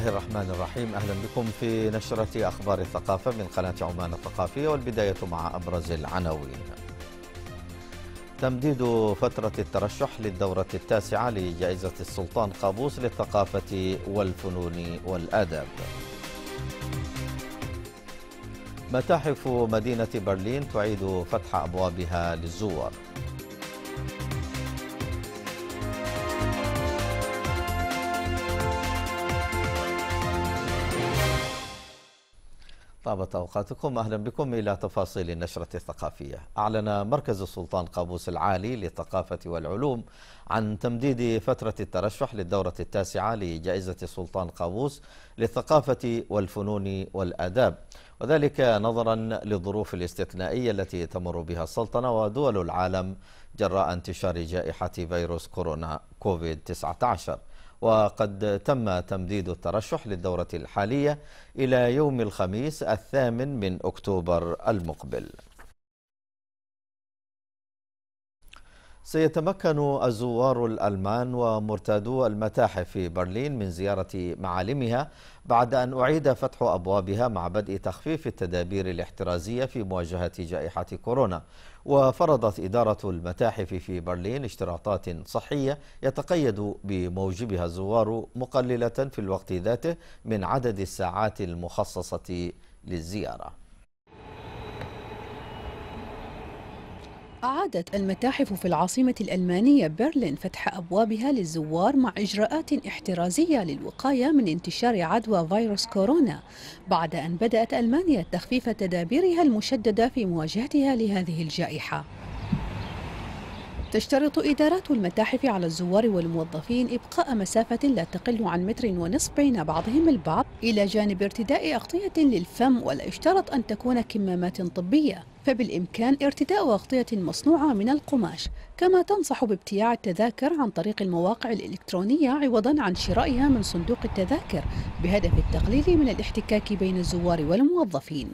الله الرحمن الرحيم. أهلا بكم في نشرة أخبار الثقافة من قناة عمان الثقافية والبداية مع أبرز العناوين. تمديد فترة الترشح للدورة التاسعة لجائزة السلطان قابوس للثقافة والفنون والآداب. متاحف مدينة برلين تعيد فتح أبوابها للزوار. طابت أوقاتكم. أهلا بكم إلى تفاصيل النشرة الثقافية. أعلن مركز السلطان قابوس العالي للثقافة والعلوم عن تمديد فترة الترشح للدورة التاسعة لجائزة السلطان قابوس للثقافة والفنون والآداب. وذلك نظرا للظروف الاستثنائية التي تمر بها السلطنة ودول العالم جراء انتشار جائحة فيروس كورونا كوفيد 19 وقد تم تمديد الترشح للدورة الحالية إلى يوم الخميس الثامن من أكتوبر المقبل. سيتمكن الزوار الألمان ومرتادو المتاحف في برلين من زيارة معالمها بعد أن أعيد فتح أبوابها مع بدء تخفيف التدابير الاحترازية في مواجهة جائحة كورونا. وفرضت إدارة المتاحف في برلين اشتراطات صحية يتقيد بموجبها الزوار مقللة في الوقت ذاته من عدد الساعات المخصصة للزيارة. أعادت المتاحف في العاصمة الألمانية برلين فتح أبوابها للزوار مع إجراءات احترازية للوقاية من انتشار عدوى فيروس كورونا بعد أن بدأت ألمانيا تخفيف تدابيرها المشددة في مواجهتها لهذه الجائحة. تشترط إدارات المتاحف على الزوار والموظفين إبقاء مسافة لا تقل عن متر ونصف بين بعضهم البعض إلى جانب ارتداء أغطية للفم ولا يشترط أن تكون كمامات طبية. فبالإمكان ارتداء أغطية مصنوعة من القماش كما تنصح بابتياع التذاكر عن طريق المواقع الإلكترونية عوضا عن شرائها من صندوق التذاكر بهدف التقليل من الاحتكاك بين الزوار والموظفين.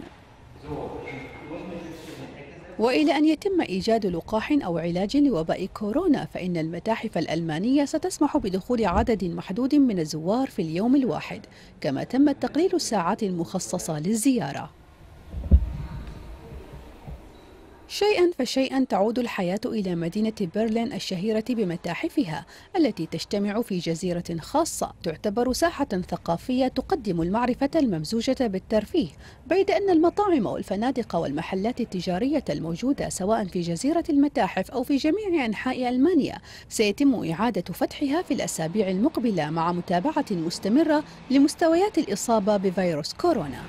وإلى أن يتم إيجاد لقاح أو علاج لوباء كورونا فإن المتاحف الألمانية ستسمح بدخول عدد محدود من الزوار في اليوم الواحد كما تم تقليل الساعات المخصصة للزيارة. شيئا فشيئا تعود الحياة إلى مدينة برلين الشهيرة بمتاحفها التي تجتمع في جزيرة خاصة. تعتبر ساحة ثقافية تقدم المعرفة الممزوجة بالترفيه بيد أن المطاعم والفنادق والمحلات التجارية الموجودة سواء في جزيرة المتاحف أو في جميع أنحاء ألمانيا سيتم إعادة فتحها في الأسابيع المقبلة مع متابعة مستمرة لمستويات الإصابة بفيروس كورونا.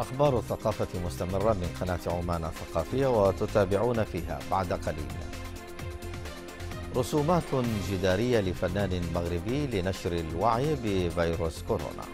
أخبار الثقافة مستمرة من قناة عمان الثقافية وتتابعون فيها بعد قليل. رسومات جدارية لفنان مغربي لنشر الوعي بفيروس كورونا.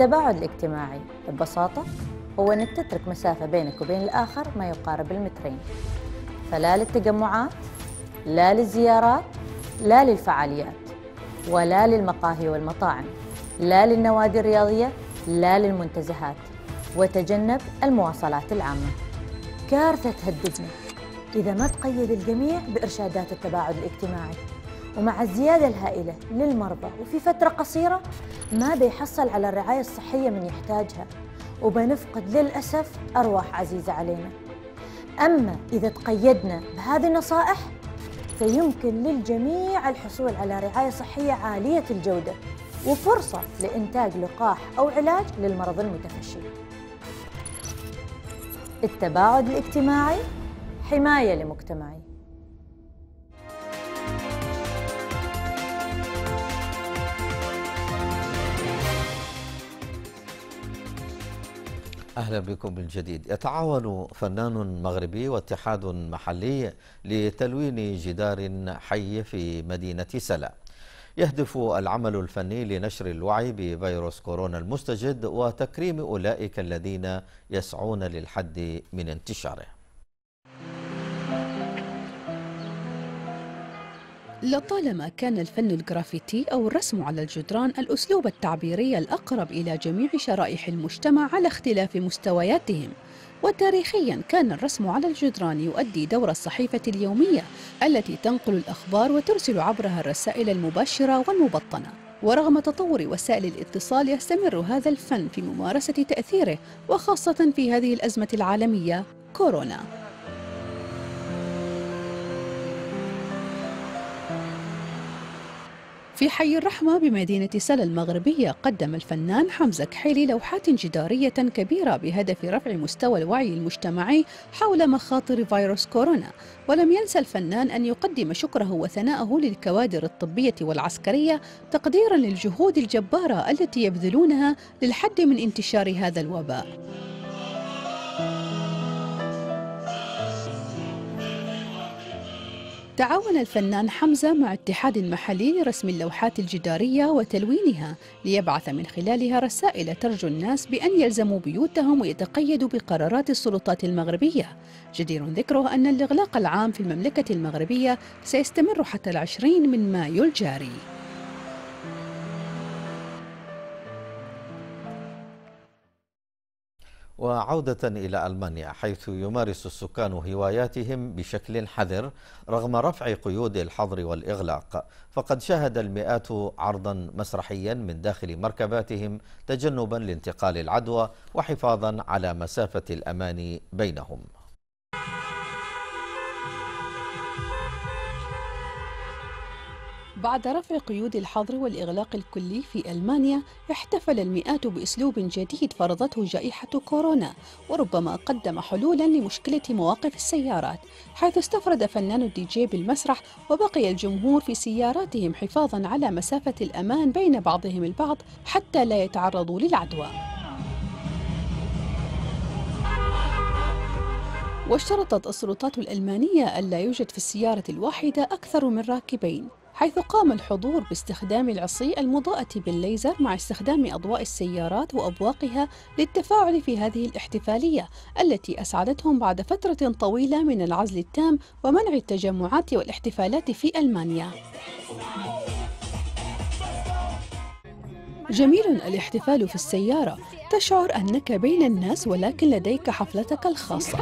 التباعد الاجتماعي. ببساطة هو أنك تترك مسافة بينك وبين الآخر ما يقارب المترين. فلا للتجمعات لا للزيارات لا للفعاليات ولا للمقاهي والمطاعم لا للنوادي الرياضية لا للمنتزهات. وتجنب المواصلات العامة. كارثة تهددنا. إذا ما تقيد الجميع بإرشادات التباعد الاجتماعي. ومع الزيادة الهائلة للمرضى وفي فترة قصيرة ما بيحصل على الرعاية الصحية من يحتاجها وبنفقد للأسف أرواح عزيزة علينا. أما إذا تقيدنا بهذه النصائح فيمكن للجميع الحصول على رعاية صحية عالية الجودة وفرصة لإنتاج لقاح أو علاج للمرض المتفشي. التباعد الاجتماعي حماية لمجتمعي أهلا بكم من جديد. يتعاون فنان مغربي واتحاد محلي لتلوين جدار حي في مدينة سلا. يهدف العمل الفني لنشر الوعي بفيروس كورونا المستجد وتكريم أولئك الذين يسعون للحد من انتشاره. لطالما كان الفن الجرافيتي أو الرسم على الجدران الأسلوب التعبيري الأقرب إلى جميع شرائح المجتمع على اختلاف مستوياتهم. وتاريخيا كان الرسم على الجدران يؤدي دور الصحيفة اليومية التي تنقل الأخبار وترسل عبرها الرسائل المباشرة والمبطنة. ورغم تطور وسائل الاتصال يستمر هذا الفن في ممارسة تأثيره وخاصة في هذه الأزمة العالمية كورونا. في حي الرحمة بمدينة سلا المغربية قدم الفنان حمزة كحيلي لوحات جدارية كبيرة بهدف رفع مستوى الوعي المجتمعي حول مخاطر فيروس كورونا. ولم ينسى الفنان أن يقدم شكره وثناءه للكوادر الطبية والعسكرية تقديرا للجهود الجبارة التي يبذلونها للحد من انتشار هذا الوباء. تعاون الفنان حمزة مع اتحاد محلي لرسم اللوحات الجدارية وتلوينها ليبعث من خلالها رسائل ترجو الناس بأن يلزموا بيوتهم ويتقيدوا بقرارات السلطات المغربية. جدير ذكره أن الإغلاق العام في المملكة المغربية سيستمر حتى العشرين من مايو الجاري. وعودة إلى ألمانيا حيث يمارس السكان هواياتهم بشكل حذر رغم رفع قيود الحظر والإغلاق. فقد شاهد المئات عرضا مسرحيا من داخل مركباتهم تجنبا لانتقال العدوى وحفاظا على مسافة الأمان بينهم. بعد رفع قيود الحظر والإغلاق الكلي في ألمانيا احتفل المئات بأسلوب جديد فرضته جائحة كورونا وربما قدم حلولا لمشكلة مواقف السيارات حيث استفرد فنان الدي جي بالمسرح وبقي الجمهور في سياراتهم حفاظا على مسافة الأمان بين بعضهم البعض حتى لا يتعرضوا للعدوى. واشترطت السلطات الألمانية ألا يوجد في السيارة الواحدة أكثر من راكبين. حيث قام الحضور باستخدام العصي المضاءة بالليزر مع استخدام أضواء السيارات وأبواقها للتفاعل في هذه الاحتفالية التي أسعدتهم بعد فترة طويلة من العزل التام ومنع التجمعات والاحتفالات في ألمانيا. جميل الاحتفال في السيارة. تشعر أنك بين الناس ولكن لديك حفلتك الخاصة.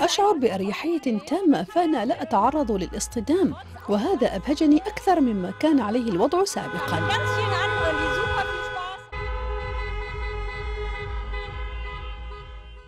أشعر بأريحية تامة فأنا لا أتعرض للاصطدام وهذا أبهجني أكثر مما كان عليه الوضع سابقاً.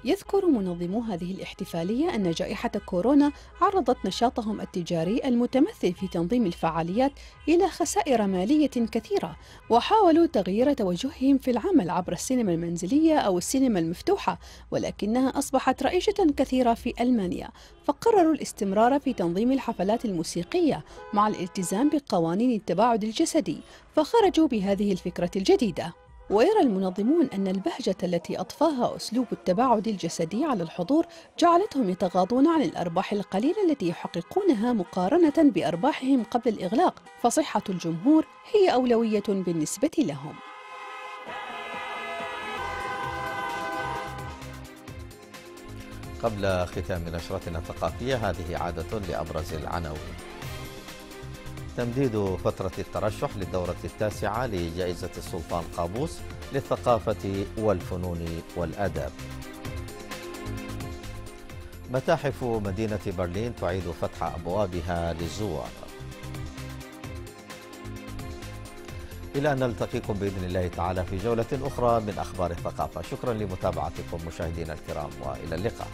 يذكر منظمو هذه الاحتفالية أن جائحة كورونا عرضت نشاطهم التجاري المتمثل في تنظيم الفعاليات إلى خسائر مالية كثيرة وحاولوا تغيير توجههم في العمل عبر السينما المنزلية أو السينما المفتوحة ولكنها أصبحت رائجة كثيرة في ألمانيا فقرروا الاستمرار في تنظيم الحفلات الموسيقية مع الالتزام بقوانين التباعد الجسدي فخرجوا بهذه الفكرة الجديدة. ويرى المنظمون أن البهجة التي أضفاها أسلوب التباعد الجسدي على الحضور جعلتهم يتغاضون عن الأرباح القليلة التي يحققونها مقارنة بأرباحهم قبل الإغلاق فصحة الجمهور هي أولوية بالنسبة لهم. قبل ختام نشرتنا الثقافية هذه عادة لأبرز العناوين. تمديد فترة الترشح للدورة التاسعة لجائزة السلطان قابوس للثقافة والفنون والآداب متاحف مدينة برلين تعيد فتح أبوابها للزوار. إلى أن نلتقيكم بإذن الله تعالى في جولة أخرى من أخبار الثقافة. شكرا لمتابعتكم مشاهدينا الكرام وإلى اللقاء.